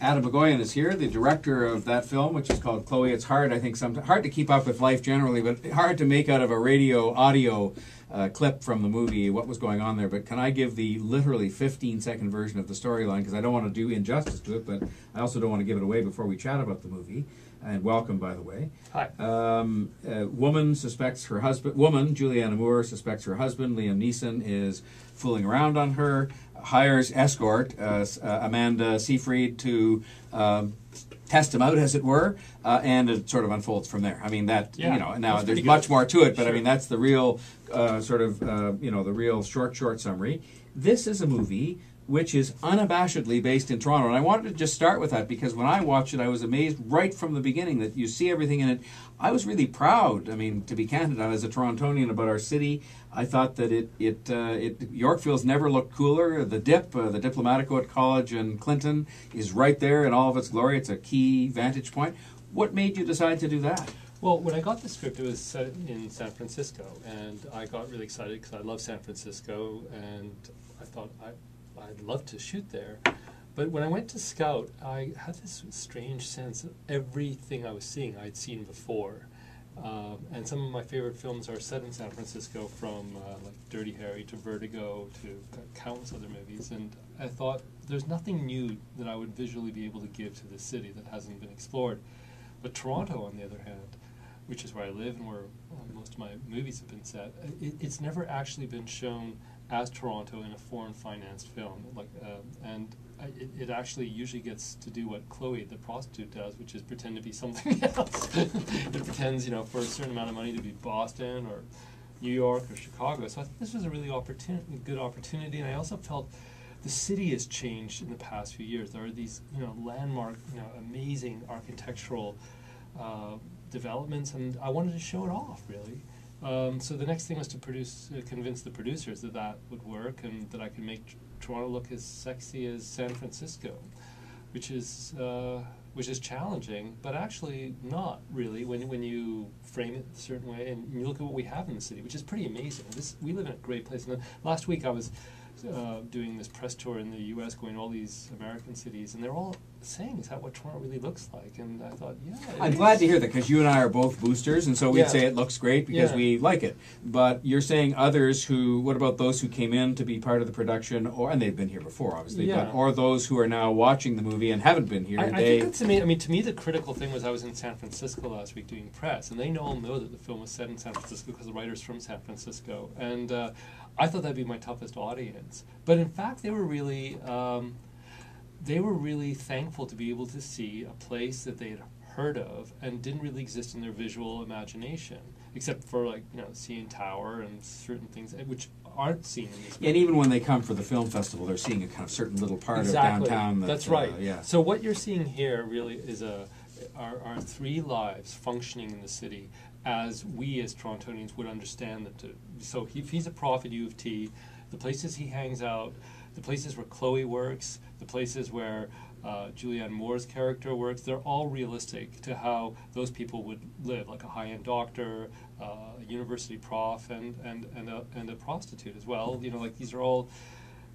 Atom Egoyan is here, the director of that film, which is called Chloe. It's hard, I think, some, hard to keep up with life generally, but hard to make out of a radio audio uh, clip from the movie what was going on there. But can I give the literally 15 second version of the storyline because I don't want to do injustice to it, but I also don't want to give it away before we chat about the movie. And welcome, by the way. Hi. Um, a woman suspects her husband. Woman Julianne Moore suspects her husband Liam Neeson is fooling around on her. Hires escort uh, uh, Amanda Seyfried to um, test him out, as it were, uh, and it sort of unfolds from there. I mean that Yeah, you know. Now there's much good. more to it, but I mean that's the real uh, sort of uh, you know the real short short summary. This is a movie which is unabashedly based in Toronto, and I wanted to just start with that because when I watched it, I was amazed right from the beginning that you see everything in it. I was really proud. I mean, to be candid, as a Torontonian about our city, I thought that it it uh, it Yorkville's never looked cooler. The Dip, uh, the Diplomatico at College and Clinton, is right there in all of its glory. It's a key vantage point. What made you decide to do that? Well, when I got the script, it was set in San Francisco, and I got really excited because I love San Francisco, and I thought I, I'd love to shoot there. But when I went to scout, I had this strange sense that everything I was seeing I'd seen before. Um, and some of my favorite films are set in San Francisco, from uh, like Dirty Harry to Vertigo to countless other movies. And I thought there's nothing new that I would visually be able to give to this city that hasn't been explored. But Toronto, on the other hand, which is where I live and where uh, most of my movies have been set, it, it's never actually been shown as Toronto in a foreign financed film. Like, uh, and I, it, it actually usually gets to do what Chloe, the prostitute, does, which is pretend to be something else. it pretends, you know, for a certain amount of money to be Boston or New York or Chicago. So this was a really opportun- good opportunity, and I also felt the city has changed in the past few years. There are these, you know, landmark, you know, amazing architectural uh, developments, and I wanted to show it off, really. Um, so the next thing was to produce, uh, convince the producers that that would work, and that I could make Toronto look as sexy as San Francisco, which is uh, which is challenging, but actually not really when when you frame it a certain way and you look at what we have in the city, which is pretty amazing. This we live in a great place. And last week I was uh, doing this press tour in the U.S., going to all these American cities, and they're all saying, "Is that what Toronto really looks like?" And I thought, "Yeah." I'm is." glad to hear that because you and I are both boosters, and so we'd Yeah. say it looks great because Yeah. we like it. But you're saying others who, what about those who came in to be part of the production, or and they've been here before, obviously, Yeah. but or those who are now watching the movie and haven't been here? I, I think that's amazing. I mean, to me, the critical thing was I was in San Francisco last week doing press, and they all know that the film was set in San Francisco because the writer's from San Francisco, and uh, I thought that'd be my toughest audience. But in fact, they were really, um, they were really thankful to be able to see a place that they had heard of and didn't really exist in their visual imagination, except for like you know seeing Tower and certain things uh, which aren't seen in this. and even when they come for the film festival, they're seeing a kind of certain little part exactly. of downtown. That, That's uh, right. yeah. So what you're seeing here really is a are, are three lives functioning in the city as we as Torontonians would understand them to. So if he's a prof at U of T, the places he hangs out, the places where Chloe works, the places where uh, Julianne Moore's character works, they're all realistic to how those people would live, like a high-end doctor, uh, a university prof, and, and, and, a, and a prostitute as well. You know, like these are all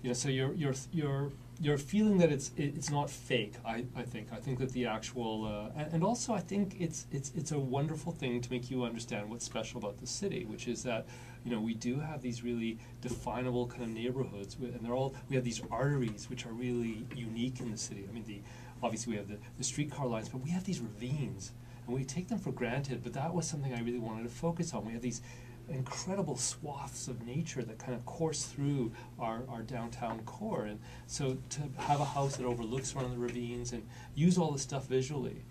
you know, so you're you're you're you're feeling that it's it, it's not fake. I, I think I think that the actual uh, and, also I think it's it's it's a wonderful thing to make you understand what's special about the city, which is that you know we do have these really definable kind of neighborhoods, and they're all we have these arteries which are really unique in the city. I mean, the obviously we have the, the streetcar lines, but we have these ravines, and we take them for granted. But that was something I really wanted to focus on. We have these incredible swaths of nature that kind of course through our, our downtown core. And so to have a house that overlooks one of the ravines and use all this stuff visually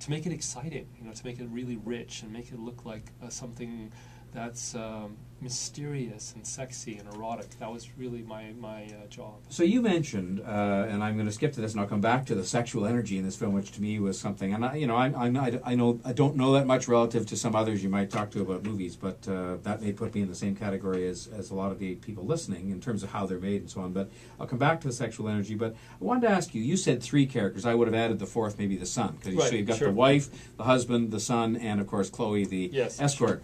to make it exciting, you know, to make it really rich and make it look like uh, something that's um, mysterious and sexy and erotic. That was really my, my uh, job. So you mentioned, uh, and I'm going to skip to this, and I'll come back to the sexual energy in this film, which to me was something. And I, you know, I, I, I know I don't know that much relative to some others you might talk to about movies, but uh, that may put me in the same category as, as a lot of the people listening in terms of how they're made and so on. But I'll come back to the sexual energy. But I wanted to ask you. You said three characters. I would have added the fourth, maybe the son, because Right, so you've got sure. the wife, the husband, the son, and of course Chloe, the Yes, escort.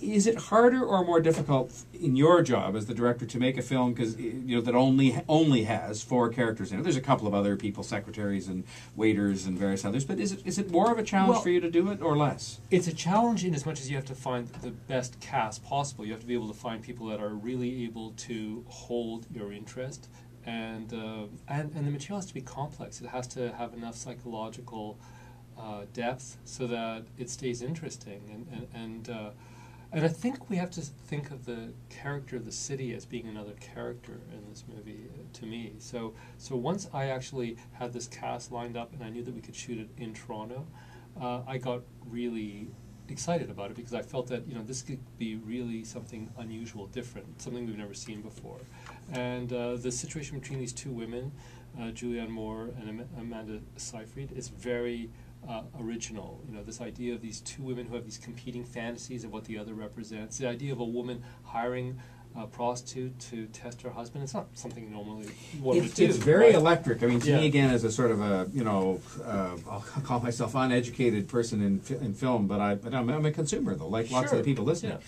Is it harder or more difficult in your job as the director to make a film because you know that only only has four characters in it? There's a couple of other people, secretaries and waiters and various others, but is it is it more of a challenge Well- for you to do it or less? It's a challenge in as much as you have to find the best cast possible. You have to be able to find people that are really able to hold your interest, and uh, and and the material has to be complex. It has to have enough psychological uh, depth so that it stays interesting, and and and. Uh, and I think we have to think of the character of the city as being another character in this movie uh, to me. So, so once I actually had this cast lined up and I knew that we could shoot it in Toronto, uh, I got really excited about it because I felt that you know this could be really something unusual, different, something we've never seen before. And uh, the situation between these two women, uh, Julianne Moore and Am- Amanda Seyfried, is very uh, original. You know, this idea of these two women who have these competing fantasies of what the other represents. The idea of a woman hiring a prostitute to test her husband. It's not something normally one would It's, do. it's very right? electric. I mean, to Yeah. me, again, as a sort of a you know, uh, I'll call myself uneducated person in fi- in film, but I but I'm, I'm a consumer though, like lots of the people listening. Yeah.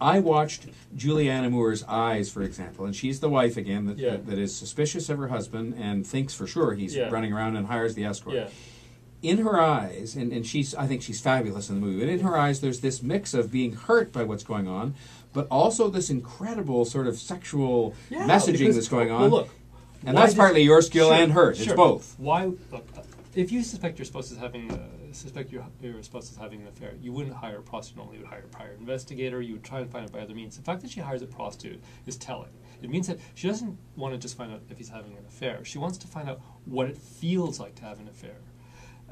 I watched Julianne Moore's Eyes, for example, and she's the wife again that, Yeah. that, that is suspicious of her husband and thinks for sure he's running around and hires the escort. In her eyes, and, and she's I think she's fabulous in the movie, but in her eyes there's this mix of being hurt by what's going on, but also this incredible sort of sexual Yeah, messaging that's going on. Well, look, and that's partly your skill Sure, and hers. sure. It's both. Why? Look, if you suspect your spouse is having uh, suspect your your spouse is having an affair, you wouldn't hire a prostitute. Normally, you would hire a prior investigator. You would try and find it by other means. The fact that she hires a prostitute is telling. It means that she doesn't want to just find out if he's having an affair. She wants to find out what it feels like to have an affair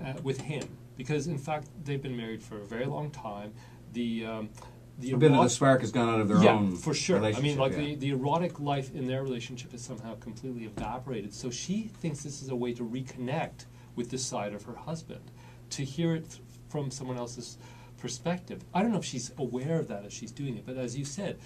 uh, with him, because in fact they've been married for a very long time. The um, the A bit of the spark has gone out of their yeah, own for sure. I mean, like yeah. the, the erotic life in their relationship has somehow completely evaporated. So she thinks this is a way to reconnect with this side of her husband, to hear it th- from someone else's perspective. I don't know if she's aware of that as she's doing it, but as you said,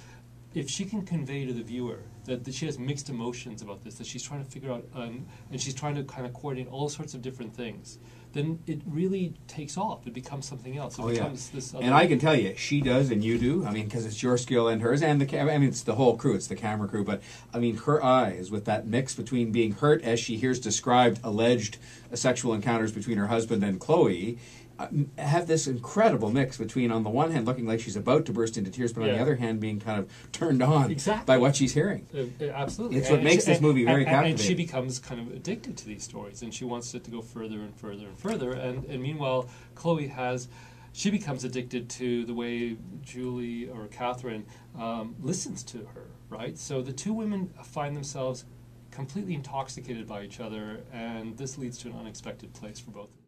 if she can convey to the viewer that, that she has mixed emotions about this, that she's trying to figure out, um, and she's trying to kind of coordinate all sorts of different things, then it really takes off. It becomes something else. It Oh, yeah. this other And I can tell you, she does, and you do. I mean, because it's your skill and hers, and the ca- I mean, it's the whole crew. It's the camera crew. But I mean, her eyes with that mix between being hurt as she hears described alleged sexual encounters between her husband and Chloe. Uh, Have this incredible mix between, on the one hand, looking like she's about to burst into tears, but on the other hand, being kind of turned on Exactly. by what she's hearing. Uh, uh, absolutely. It's what And makes she- this movie very and, and- And she becomes kind of addicted to these stories, and she wants it to go further and further and further. And, and meanwhile, Chloe has, she becomes addicted to the way Julie or Catherine um, listens to her, right? So the two women find themselves completely intoxicated by each other, and this leads to an unexpected place for both of them.